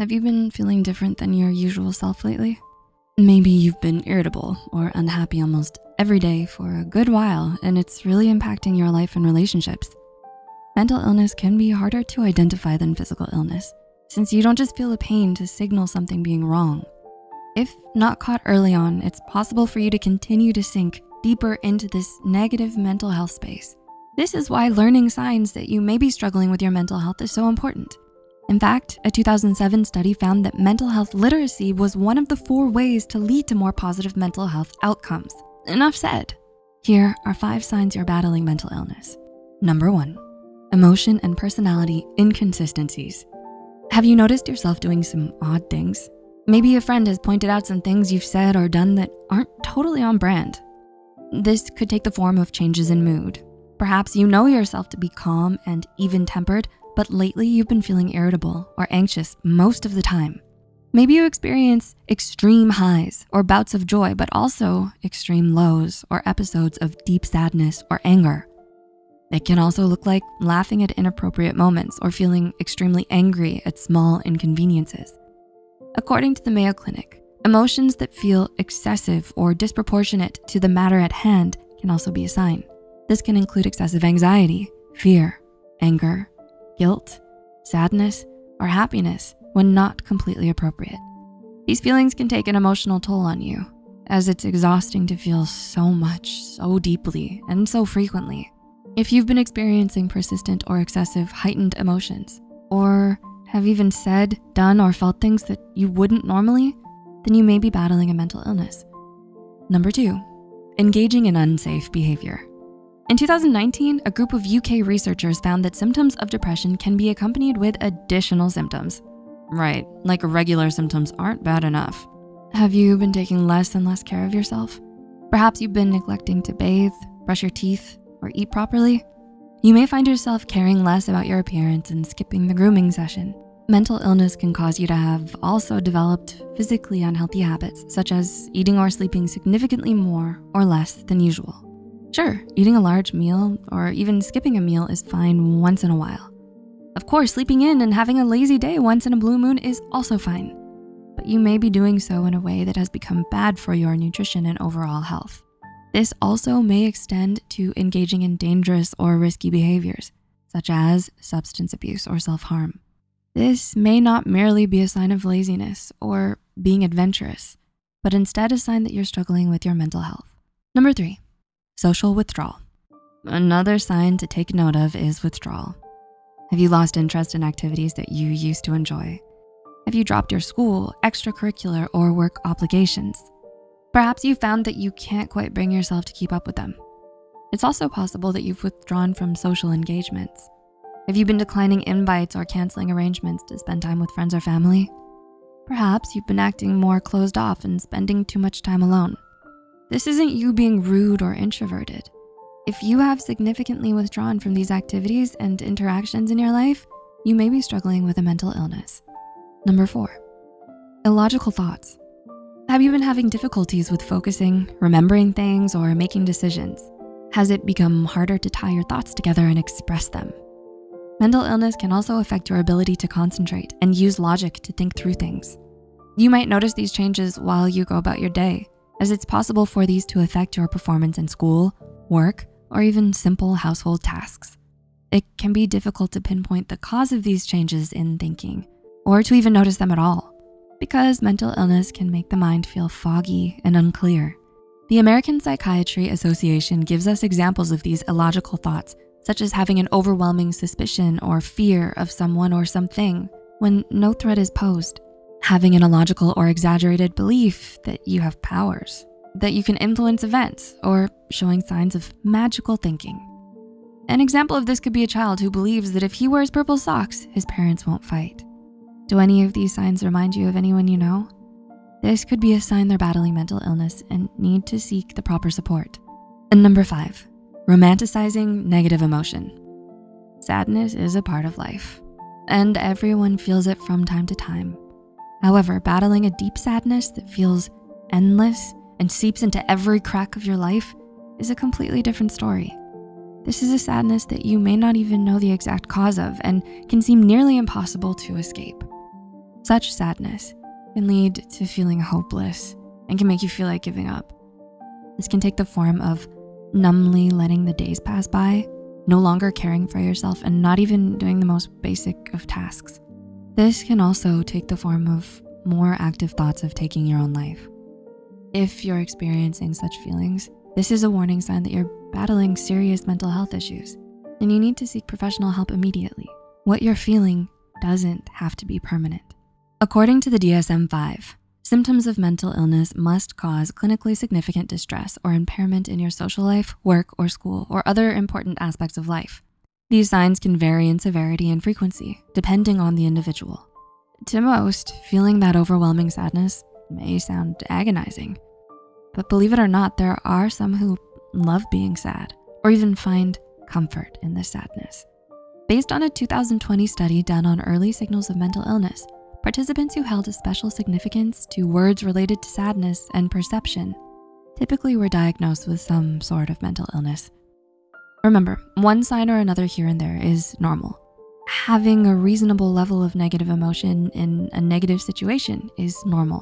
Have you been feeling different than your usual self lately? Maybe you've been irritable or unhappy almost every day for a good while and it's really impacting your life and relationships. Mental illness can be harder to identify than physical illness since you don't just feel a pain to signal something being wrong. If not caught early on, it's possible for you to continue to sink deeper into this negative mental health space. This is why learning signs that you may be struggling with your mental health is so important. In fact, a 2007 study found that mental health literacy was one of the four ways to lead to more positive mental health outcomes. Enough said. Here are five signs you're battling mental illness. Number one, emotion and personality inconsistencies. Have you noticed yourself doing some odd things? Maybe a friend has pointed out some things you've said or done that aren't totally on brand. This could take the form of changes in mood. Perhaps you know yourself to be calm and even tempered, but lately you've been feeling irritable or anxious most of the time. Maybe you experience extreme highs or bouts of joy, but also extreme lows or episodes of deep sadness or anger. It can also look like laughing at inappropriate moments or feeling extremely angry at small inconveniences. According to the Mayo Clinic, emotions that feel excessive or disproportionate to the matter at hand can also be a sign. This can include excessive anxiety, fear, anger, guilt, sadness, or happiness when not completely appropriate. These feelings can take an emotional toll on you as it's exhausting to feel so much, so deeply, and so frequently. If you've been experiencing persistent or excessive heightened emotions, or have even said, done, or felt things that you wouldn't normally, then you may be battling a mental illness. Number two, engaging in unsafe behavior. In 2019, a group of UK researchers found that symptoms of depression can be accompanied with additional symptoms. Right, like regular symptoms aren't bad enough. Have you been taking less and less care of yourself? Perhaps you've been neglecting to bathe, brush your teeth, or eat properly. You may find yourself caring less about your appearance and skipping the grooming session. Mental illness can cause you to have also developed physically unhealthy habits, such as eating or sleeping significantly more or less than usual. Sure, eating a large meal or even skipping a meal is fine once in a while. Of course, sleeping in and having a lazy day once in a blue moon is also fine, but you may be doing so in a way that has become bad for your nutrition and overall health. This also may extend to engaging in dangerous or risky behaviors, such as substance abuse or self-harm. This may not merely be a sign of laziness or being adventurous, but instead a sign that you're struggling with your mental health. Number three, social withdrawal. Another sign to take note of is withdrawal. Have you lost interest in activities that you used to enjoy? Have you dropped your school, extracurricular, or work obligations? Perhaps you found that you can't quite bring yourself to keep up with them. It's also possible that you've withdrawn from social engagements. Have you been declining invites or canceling arrangements to spend time with friends or family? Perhaps you've been acting more closed off and spending too much time alone. This isn't you being rude or introverted. If you have significantly withdrawn from these activities and interactions in your life, you may be struggling with a mental illness. Number four, illogical thoughts. Have you been having difficulties with focusing, remembering things, or making decisions? Has it become harder to tie your thoughts together and express them? Mental illness can also affect your ability to concentrate and use logic to think through things. You might notice these changes while you go about your day, as it's possible for these to affect your performance in school, work, or even simple household tasks. It can be difficult to pinpoint the cause of these changes in thinking or to even notice them at all because mental illness can make the mind feel foggy and unclear. The American Psychiatry Association gives us examples of these illogical thoughts, such as having an overwhelming suspicion or fear of someone or something when no threat is posed having an illogical or exaggerated belief that you have powers, that you can influence events, or showing signs of magical thinking. An example of this could be a child who believes that if he wears purple socks, his parents won't fight. Do any of these signs remind you of anyone you know? This could be a sign they're battling mental illness and need to seek the proper support. And number five, romanticizing negative emotion. Sadness is a part of life, and everyone feels it from time to time. However, battling a deep sadness that feels endless and seeps into every crack of your life is a completely different story. This is a sadness that you may not even know the exact cause of and can seem nearly impossible to escape. Such sadness can lead to feeling hopeless and can make you feel like giving up. This can take the form of numbly letting the days pass by, no longer caring for yourself, and not even doing the most basic of tasks. This can also take the form of more active thoughts of taking your own life. If you're experiencing such feelings, this is a warning sign that you're battling serious mental health issues and you need to seek professional help immediately. What you're feeling doesn't have to be permanent. According to the DSM-5, symptoms of mental illness must cause clinically significant distress or impairment in your social life, work, or school, or other important aspects of life. These signs can vary in severity and frequency, depending on the individual. To most, feeling that overwhelming sadness may sound agonizing, but believe it or not, there are some who love being sad or even find comfort in this sadness. Based on a 2020 study done on early signals of mental illness, participants who held a special significance to words related to sadness and perception typically were diagnosed with some sort of mental illness. Remember, one sign or another here and there is normal. Having a reasonable level of negative emotion in a negative situation is normal.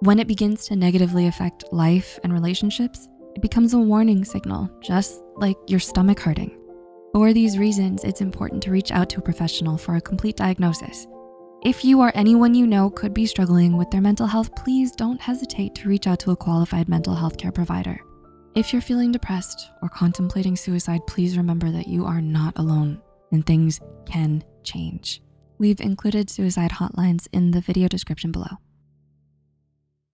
When it begins to negatively affect life and relationships, it becomes a warning signal, just like your stomach hurting. For these reasons, it's important to reach out to a professional for a complete diagnosis. If you or anyone you know could be struggling with their mental health, please don't hesitate to reach out to a qualified mental health care provider. If you're feeling depressed or contemplating suicide, please remember that you are not alone and things can change. We've included suicide hotlines in the video description below.